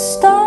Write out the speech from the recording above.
Stop.